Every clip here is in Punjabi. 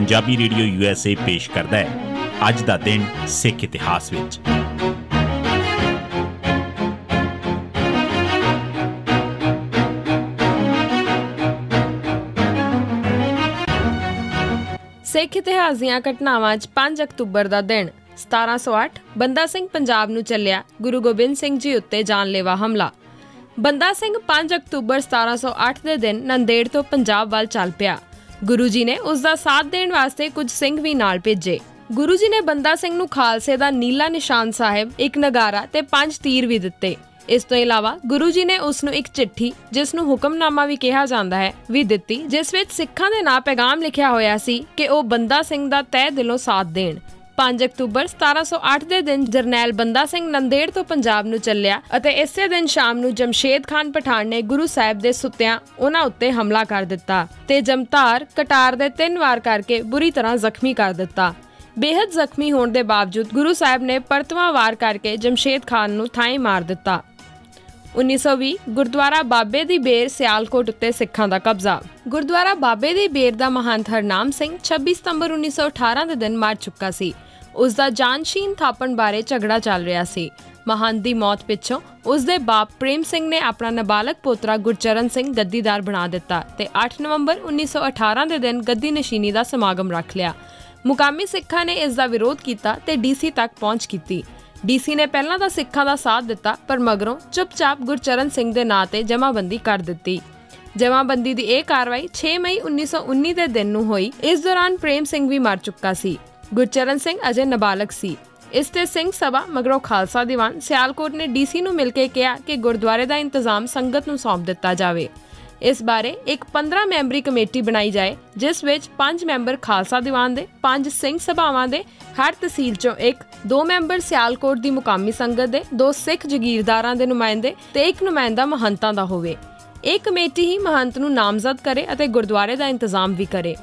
ਪੰਜਾਬੀ ਰੇਡੀਓ ਯੂਐਸਏ ਪੇਸ਼ ਕਰਦਾ ਹੈ। ਅੱਜ ਦਾ ਦਿਨ ਸਿੱਖ ਇਤਿਹਾਸ ਵਿੱਚ। ਸਿੱਖ ਇਤਿਹਾਸ ਦੀਆਂ ਘਟਨਾਵਾਂ 'ਚ 5 ਅਕਤੂਬਰ ਦਾ ਦਿਨ। 1708 ਬੰਦਾ ਸਿੰਘ ਪੰਜਾਬ ਨੂੰ ਚੱਲਿਆ, ਗੁਰੂ ਗੋਬਿੰਦ ਸਿੰਘ ਜੀ ਉੱਤੇ ਜਾਨਲੇਵਾ ਹਮਲਾ। ਬੰਦਾ ਸਿੰਘ 5 ਅਕਤੂਬਰ 1708 ਦੇ ਦਿਨ ਨੰਦੇੜ ਤੋਂ ਪੰਜਾਬ ਵੱਲ ਚੱਲ ਪਿਆ। ਗੁਰੂ ਜੀ ਨੇ ਉਸ ਦਾ ਸਾਥ ਦੇਣ ਵਾਸਤੇ ਕੁਝ ਸਿੰਘ ਵੀ ਨਾਲ ਭੇਜੇ। ਗੁਰੂ ਜੀ ਨੇ ਬੰਦਾ ਸਿੰਘ ਨੂੰ ਖਾਲਸੇ ਦਾ ਨੀਲਾ ਨਿਸ਼ਾਨ ਸਾਹਿਬ, ਇੱਕ ਨਗਾਰਾ ਤੇ ਪੰਜ ਤੀਰ ਵੀ ਦਿੱਤੇ। ਇਸ ਤੋਂ ਇਲਾਵਾ ਗੁਰੂ ਜੀ ਨੇ ਉਸ ਨੂੰ ਇੱਕ ਚਿੱਠੀ, ਜਿਸ ਨੂੰ ਹੁਕਮਨਾਮਾ ਵੀ ਕਿਹਾ ਜਾਂਦਾ ਹੈ, ਵੀ ਦਿੱਤੀ, ਜਿਸ ਵਿੱਚ ਸਿੱਖਾਂ ਦੇ ਨਾਂ ਪੈਗਾਮ ਲਿਖਿਆ ਹੋਇਆ ਸੀ ਕਿ ਉਹ ਬੰਦਾ ਸਿੰਘ ਦਾ ਤਹਿ ਦਿਲੋਂ ਸਾਥ ਦੇਣ। 5 ਅਕਤੂਬਰ 1708 ਦੇ ਦਿਨ ਜਰਨੈਲ ਬੰਦਾ ਸਿੰਘ ਨੰਦੇੜ ਤੋਂ ਪੰਜਾਬ ਨੂੰ ਚੱਲਿਆ ਅਤੇ ਇਸੇ ਦਿਨ ਸ਼ਾਮ ਨੂੰ ਜਮਸ਼ੇਦ ਖਾਨ ਪਠਾਨ ਨੇ ਗੁਰੂ ਸਾਹਿਬ ਦੇ ਸੁੱਤਿਆਂ ਉਹਨਾਂ ਉੱਤੇ ਹਮਲਾ ਕਰ ਦਿੱਤਾ ਤੇ ਜਮਤਾਰ ਕਟਾਰ ਦੇ ਤਿੰਨ ਵਾਰ ਕਰਕੇ ਬੁਰੀ ਤਰ੍ਹਾਂ ਜ਼ਖਮੀ ਕਰ ਦਿੱਤਾ। ਬੇहद ਜ਼ਖਮੀ ਹੋਣ ਦੇ ਬਾਵਜੂਦ ਗੁਰੂ ਸਾਹਿਬ ਨੇ ਪਰਤਵਾ ਵਾਰ ਕਰਕੇ ਜਮਸ਼ੇਦ ਖਾਨ ਨੂੰ ਥਾਈ ਮਾਰ ਦਿੱਤਾ। 1920 ਗੁਰਦੁਆਰਾ ਬਾਬੇ ਦੀ ਬੇਰ ਸਿਆਲਕੋਟ ਉੱਤੇ ਸਿੱਖਾਂ ਦਾ ਕਬਜ਼ਾ। ਗੁਰਦੁਆਰਾ ਬਾਬੇ ਦੀ ਬੇਰ ਦਾ ਮਹੰਤ ਹਰਨਾਮ ਸਿੰਘ 26 ਸਤੰਬਰ 1918 ਦੇ ਦਿਨ ਮਰ ਚੁੱਕਾ ਸੀ। ਉਸ ਦਾ ਜਾਨਸ਼ੀਨ ਥਾਪਣ ਬਾਰੇ ਝਗੜਾ ਚੱਲ ਰਿਹਾ ਸੀ। ਮਹੰਤ ਦੀ ਮੌਤ ਪਿੱਛੋਂ ਉਸ ਦੇ ਬਾਪ ਪ੍ਰੇਮ ਸਿੰਘ ਨੇ ਆਪਣਾ ਨਾਬਾਲਗ ਪੋਤਰਾ ਗੁਰਚਰਨ ਸਿੰਘ ਗੱਦੀਦਾਰ ਬਣਾ ਦਿੱਤਾ ਤੇ 8 ਨਵੰਬਰ 1918 ਦੇ ਦਿਨ ਗੱਦੀ ਨਸ਼ੀਨੀ ਦਾ ਸਮਾਗਮ ਰੱਖ ਲਿਆ। ਮੁਕਾਮੀ ਸਿੱਖਾਂ ਨੇ ਇਸ ਦਾ ਵਿਰੋਧ ਕੀਤਾ ਤੇ ਡੀਸੀ ਤੱਕ ਪਹੁੰਚ ਕੀਤੀ। ਡੀਸੀ ਨੇ ਪਹਿਲਾਂ ਤਾਂ ਸਿੱਖਾਂ ਦਾ ਸਾਥ ਦਿੱਤਾ, ਪਰ ਮਗਰੋਂ ਚੁੱਪਚਾਪ ਗੁਰਚਰਨ ਸਿੰਘ ਦੇ ਨਾਂ ਤੇ ਜਮਾਬੰਦੀ ਕਰ ਦਿੱਤੀ। ਜਮਾਬੰਦੀ ਦੀ ਇਹ ਕਾਰਵਾਈ 6 ਮਈ 1919 ਦੇ ਦਿਨ ਨੂੰ ਹੋਈ। ਇਸ ਦੌਰਾਨ ਪ੍ਰੇਮ ਸਿੰਘ ਵੀ ਮਰ ਚੁੱਕਾ ਸੀ। ਗੁਰਚਰਨ ਸਿੰਘ ਅਜੇ ਨਾਬਾਲਗ ਸੀ। ਇਸ ਤੇ ਸਿੰਘ ਸਭਾ ਮਗਰੋਂ ਖਾਲਸਾ ਦੀਵਾਨ ਸਿਆਲਕੋਟ ਨੇ ਡੀਸੀ ਨੂੰ ਮਿਲ ਕੇ ਕਿਹਾ ਕਿ ਗੁਰਦੁਆਰੇ ਦਾ ਇੰਤਜ਼ਾਮ ਸੰਗਤ ਨੂੰ ਸੌਂਪ ਦਿੱਤਾ ਜਾਵੇ। ਇਸ ਬਾਰੇ ਇੱਕ 15 ਮੈਂਬਰੀ ਕਮੇਟੀ ਬਣਾਈ ਜਾਏ, ਜਿਸ ਵਿੱਚ 5 ਮੈਂਬਰ ਖਾਲਸਾ ਦੀਵਾਨ ਦੇ 5 ਸਿੰਘ ਸਭਾਵਾਂ ਦੇ, ਹਰ ਤਹਿਸੀਲ ਚੋਂ ਇੱਕ, ਦੋ ਮੈਂਬਰ ਸਿਆਲਕੋਟ ਦੀ ਮੁਕਾਮੀ ਸੰਗਤ ਦੇ, ਦੋ ਸਿੱਖ ਜਗੀਰਦਾਰਾਂ ਦੇ ਨੁਮਾਇੰਦੇ ਤੇ ਇੱਕ ਨੁਮਾਇੰਦਾ ਮਹੰਤਾਂ ਦਾ ਹੋਵੇ। ਇਹ ਕਮੇਟੀ ਹੀ ਮਹੰਤ ਨੂੰ ਨਾਮਜ਼ਦ ਕਰੇ ਅਤੇ ਗੁਰਦੁਆਰੇ ਦਾ ਇੰਤਜ਼ਾਮ ਵੀ ਕਰੇ।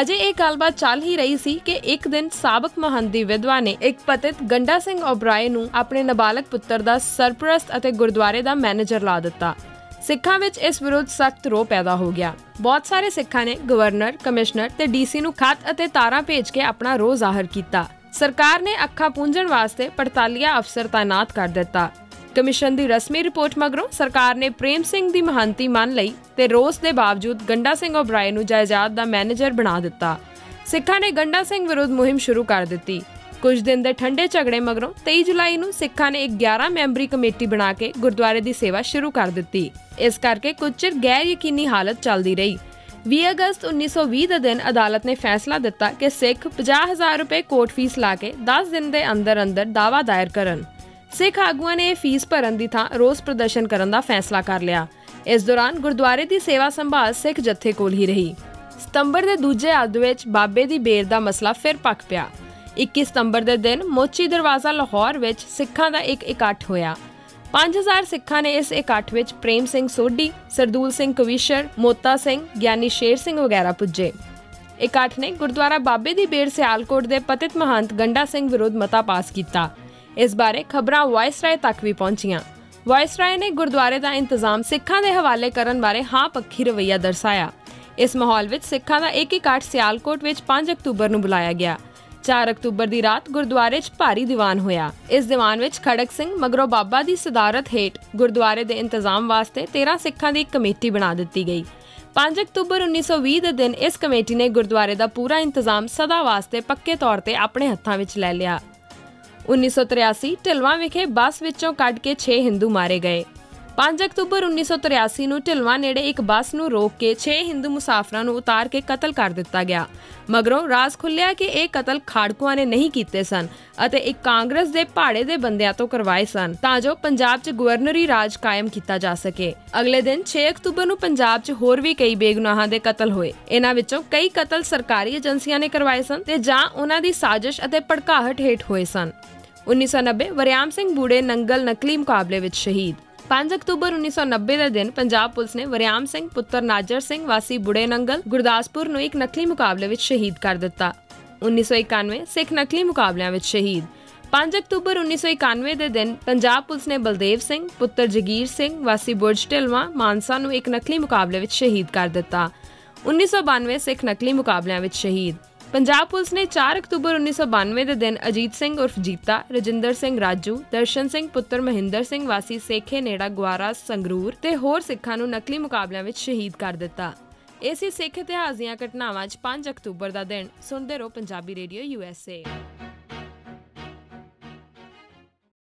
ਅਜੇ ਇਹ ਗੱਲਬਾਤ ਚੱਲ ਹੀ ਰਹੀ ਸੀ ਕਿ ਇੱਕ ਦਿਨ ਸਾਬਕ ਮਹੰਤ ਦੀ ਵਿਧਵਾ ਨੇ ਇੱਕ ਪਤਿਤ ਗੰਡਾ ਸਿੰਘ ਓਬਰਾਏ ਨੂੰ ਆਪਣੇ ਨਾਬਾਲਗ ਪੁੱਤਰ ਦਾ ਸਰਪ੍ਰਸਤ ਅਤੇ ਗੁਰਦੁਆਰੇ ਦਾ ਮੈਨੇਜਰ ਲਾ ਦਿੱਤਾ। ਸਿੱਖਾਂ ਵਿੱਚ ਇਸ ਵਿਰੁੱਧ ਸਖਤ ਰੋਹ ਪੈਦਾ ਹੋ ਗਿਆ। ਬਹੁਤ ਸਾਰੇ ਸਿੱਖਾਂ ਨੇ ਗਵਰਨਰ, ਕਮਿਸ਼ਨਰ ਤੇ ਡੀਸੀ ਨੂੰ ਖਤ ਅਤੇ ਤਾਰਾਂ ਭੇਜ ਕੇ ਆਪਣਾ ਰੋਹ ਜ਼ਾਹਰ ਕੀਤਾ। ਸਰਕਾਰ ਨੇ ਅੱਖਾਂ ਪੂੰਝਣ ਵਾਸਤੇ ਪੜਤਾਲੀਆ ਅਫਸਰ ਤਾਇਨਾਤ ਕਰ ਦਿੱਤਾ। ਕਮਿਸ਼ਨ ਦੀ ਰਸਮੀ ਰਿਪੋਰਟ ਮਗਰੋਂ ਸਰਕਾਰ ਨੇ ਪ੍ਰੇਮ ਸਿੰਘ ਦੀ ਮਹੰਤੀ ਮੰਨ ਲਈ ਤੇ ਰੋਸ ਦੇ ਬਾਵਜੂਦ ਗੰਡਾ ਸਿੰਘ ਓਬਰਾਏ ਨੂੰ ਜਾਇਦਾਦ ਦਾ ਮੈਨੇਜਰ ਬਣਾ ਦਿੱਤਾ। ਸਿੱਖਾਂ ਨੇ ਗੰਡਾ ਸਿੰਘ ਵਿਰੁੱਧ ਮੁਹਿੰਮ ਸ਼ੁਰੂ ਕਰ ਦਿੱਤੀ। ਕੁਝ ਦਿਨ ਦੇ ਠੰਡੇ ਝਗੜੇ ਮਗਰੋਂ 23 ਜੁਲਾਈ ਨੂੰ ਸਿੱਖਾਂ ਨੇ ਇੱਕ 11 ਮੈਂਬਰੀ ਕਮੇਟੀ ਬਣਾ ਕੇ ਗੁਰਦੁਆਰੇ ਦੀ ਸੇਵਾ ਸ਼ੁਰੂ ਕਰ ਦਿੱਤੀ। ਇਸ ਕਰਕੇ ਕੁਝ ਚਿਰ ਗੈਰ ਯਕੀਨੀ ਹਾਲਤ ਚੱਲਦੀ ਰਹੀ। 20 ਅਗਸਤ 1920 ਦੇ ਦਿਨ ਅਦਾਲਤ ਨੇ ਫੈਸਲਾ ਦਿੱਤਾ ਕਿ ਸਿੱਖ 50000 ਰੁਪਏ ਕੋਰਟ ਫੀਸ ਲਾ ਕੇ 10 ਦਿਨ ਦੇ ਅੰਦਰ ਅੰਦਰ ਦਾਵਾ ਦਾਇਰ ਕਰਨ। ਸਿੱਖ ਆਗੂਆਂ ਨੇ ਫੀਸ ਭਰਨ ਦੀ ਥਾਂ ਰੋਸ ਪ੍ਰਦਰਸ਼ਨ ਕਰਨ ਦਾ ਫੈਸਲਾ ਕਰ ਲਿਆ। ਇਸ ਦੌਰਾਨ ਗੁਰਦੁਆਰੇ ਦੀ ਸੇਵਾ ਸੰਭਾਲ ਸਿੱਖ ਜੱਥੇ ਕੋਲ ਹੀ ਰਹੀ। ਸਤੰਬਰ ਦੇ ਦੂਜੇ ਅੱਧ ਵਿੱਚ ਬਾਬੇ ਦੀ ਬੇਰ ਦਾ ਮਸਲਾ ਫਿਰ ਪੱਕ ਪਿਆ। 21 ਸਤੰਬਰ ਦੇ ਦਿਨ ਮੋਚੀ ਦਰਵਾਜ਼ਾ ਲਾਹੌਰ ਵਿੱਚ ਸਿੱਖਾਂ ਦਾ ਇੱਕ ਇਕੱਠ ਹੋਇਆ। 5000 ਸਿੱਖਾਂ ਨੇ ਇਸ ਇਕੱਠ ਵਿੱਚ ਪ੍ਰੇਮ ਸਿੰਘ ਸੋਢੀ, ਸਰਦੂਲ ਸਿੰਘ ਕਵੀਸ਼ਰ, ਮੋਤਾ ਸਿੰਘ, ਗਿਆਨੀ ਸ਼ੇਰ ਸਿੰਘ ਵਗੈਰਾ ਪੁੱਜੇ। ਇਕੱਠ ਨੇ ਗੁਰਦੁਆਰਾ ਬਾਬੇ ਦੀ ਬੇਰ ਸਿਆਲਕੋਟ ਦੇ ਪਤਿਤ ਮਹੰਤ ਗੰਡਾ ਸਿੰਘ ਵਿਰੁੱਧ ਮਤਾ ਪਾਸ ਕੀਤਾ। ਇਸ ਬਾਰੇ ਖਬਰਾਂ ਵਾਇਸਰਾਏ ਤੱਕ ਵੀ ਪਹੁੰਚੀਆਂ। ਵਾਇਸਰਾਏ ਨੇ ਗੁਰਦੁਆਰੇ ਦਾ ਇੰਤਜ਼ਾਮ ਸਿੱਖਾਂ ਦੇ ਹਵਾਲੇ ਕਰਨ ਬਾਰੇ ਹਾਂ ਪੱਖੀ ਰਵਈਆ ਦਰਸਾਇਆ। ਇਸ ਮਾਹੌਲ ਵਿੱਚ ਸਿੱਖਾਂ ਦਾ ਇੱਕ ਇਕੱਠ ਸਿਆਲਕੋਟ ਵਿੱਚ 5 ਅਕਤੂਬਰ ਨੂੰ ਬੁਲਾਇਆ ਗਿਆ। 4 ਅਕਤੂਬਰ ਦੀ ਰਾਤ ਗੁਰਦੁਆਰੇ 'ਚ ਭਾਰੀ ਦੀਵਾਨ ਹੋਇਆ। ਇਸ ਦੀਵਾਨ ਵਿੱਚ ਖੜਕ ਸਿੰਘ ਮਗਰੋਂ ਬਾਬਾ ਦੀ ਸਦਾਰਤ ਹੇਠ ਗੁਰਦੁਆਰੇ ਦੇ ਇੰਤਜ਼ਾਮ ਵਾਸਤੇ 13 ਸਿੱਖਾਂ ਦੀ ਇੱਕ ਕਮੇਟੀ ਬਣਾ ਦਿੱਤੀ ਗਈ। 5 ਅਕਤੂਬਰ 1920 ਦੇ ਦਿਨ ਇਸ ਕਮੇਟੀ ਨੇ ਗੁਰਦੁਆਰੇ ਦਾ ਪੂਰਾ ਇੰਤਜ਼ਾਮ ਸਦਾ ਵਾਸਤੇ ਪੱਕੇ ਤੌਰ ਤੇ ਆਪਣੇ ਹੱਥਾਂ ਵਿੱਚ ਲੈ ਲਿਆ। 1983 ਢਿਲਵਾਂ ਵਿਖੇ ਬੱਸ ਵਿੱਚੋਂ ਕੱਢ ਕੇ 6 ਹਿੰਦੂ ਮਾਰੇ ਗਏ। 5 ਅਕਤੂਬਰ 1983 ਨੂੰ ਢਿਲਵਾਂ ਨੇੜੇ ਇੱਕ ਬੱਸ ਨੂੰ ਰੋਕ ਕੇ 6 ਹਿੰਦੂ ਮੁਸਾਫਰਾਂ ਨੂੰ ਉਤਾਰ ਕੇ ਕਤਲ ਕਰ ਦਿੱਤਾ ਗਿਆ। ਮਗਰੋਂ ਰਾਜ਼ ਖੁੱਲਿਆ ਕਿ ਇਹ ਕਤਲ ਖਾੜਕੂਆਂ ਨੇ ਨਹੀਂ ਕੀਤੇ ਸਨ ਅਤੇ ਇੱਕ ਕਾਂਗਰਸ ਦੇ ਪਹਾੜੇ ਦੇ ਬੰਦਿਆਂ ਤੋਂ ਕਰਵਾਏ ਸਨ, ਤਾਂ ਜੋ ਪੰਜਾਬ 'ਚ ਗਵਰਨਰੀ ਰਾਜ ਕਾਇਮ ਕੀਤਾ ਜਾ ਸਕੇ। ਅਗਲੇ ਦਿਨ 6 ਅਕਤੂਬਰ ਨੂੰ ਪੰਜਾਬ 'ਚ ਹੋਰ ਵੀ ਕਈ ਬੇਗੁਨਾਹਾਂ ਦੇ ਕਤਲ ਹੋਏ। ਇਹਨਾਂ ਵਿੱਚੋਂ ਕਈ ਕਤਲ ਸਰਕਾਰੀ ਏਜੰਸੀਆਂ ਨੇ ਕਰਵਾਏ ਸਨ ਤੇ ਜਾਂ ਉਹਨਾਂ ਦੀ ਸਾਜ਼ਿਸ਼ ਅਤੇ ਪੜਕਾਹਟ ਹੇਠ ਹੋਏ ਸਨ। 1990 ਵਰਿਆਮ ਸਿੰਘ ਬੂੜੇ ਨੰਗਲ ਨਕਲੀ ਮੁਕਾਬਲੇ ਵਿੱਚ ਸ਼ਹੀਦ। 5 ਅਕਤੂਬਰ 1990 ਦੇ ਦਿਨ ਪੰਜਾਬ ਪੁਲਿਸ ਨੇ ਵਰਿਆਮ ਸਿੰਘ, ਪੁੱਤਰ ਨਾਜਰ ਸਿੰਘ, ਵਾਸੀ ਬੁੜੇ ਨੰਗਲ ਗੁਰਦਾਸਪੁਰ ਨੂੰ ਇੱਕ ਨਕਲੀ ਮੁਕਾਬਲੇ ਵਿੱਚ ਸ਼ਹੀਦ ਕਰ ਦਿੱਤਾ। 1991 ਸਿੱਖ ਨਕਲੀ ਮੁਕਾਬਲਿਆਂ ਵਿੱਚ ਸ਼ਹੀਦ। 5 ਅਕਤੂਬਰ 1991 ਦੇ ਦਿਨ ਪੰਜਾਬ ਪੁਲਿਸ ਨੇ ਬਲਦੇਵ ਸਿੰਘ, ਪੁੱਤਰ ਜਗੀਰ ਸਿੰਘ, ਵਾਸੀ ਬੁਰਜ ਢਿਲਵਾ, ਮਾਨਸਾ ਨੂੰ ਇੱਕ ਨਕਲੀ ਮੁਕਾਬਲੇ ਵਿੱਚ ਸ਼ਹੀਦ ਕਰ ਦਿੱਤਾ। 1992 ਸਿੱਖ ਨਕਲੀ ਮੁਕਾਬਲਿਆਂ ਵਿੱਚ ਸ਼ਹੀਦ। ਪੰਜਾਬ ਪੁਲਿਸ ਨੇ 4 ਅਕਤੂਬਰ 1992 ਦੇ ਦਿਨ ਅਜੀਤ ਸਿੰਘ ਉਰਫ ਜੀਤਾ, ਰਜਿੰਦਰ ਸਿੰਘ ਰਾਜੂ, ਦਰਸ਼ਨ ਸਿੰਘ ਪੁੱਤਰ ਮਹਿੰਦਰ ਸਿੰਘ ਵਾਸੀ ਸੇਖੇ ਨੇੜਾ ਗਵਾਰਾ ਸੰਗਰੂਰ ਤੇ ਹੋਰ ਸਿੱਖਾਂ ਨੂੰ ਨਕਲੀ ਮੁਕਾਬਲਿਆਂ ਵਿੱਚ ਸ਼ਹੀਦ ਕਰ ਦਿੱਤਾ। ਇਹ ਸਿੱਖ ਇਤਿਹਾਸ ਦੀਆਂ ਘਟਨਾਵਾਂ 'ਚ 5 ਅਕਤੂਬਰ ਦਾ ਦਿਨ। ਸੁਣਦੇ ਰਹੋ ਪੰਜਾਬੀ ਰੇਡੀਓ ਯੂਐਸਏ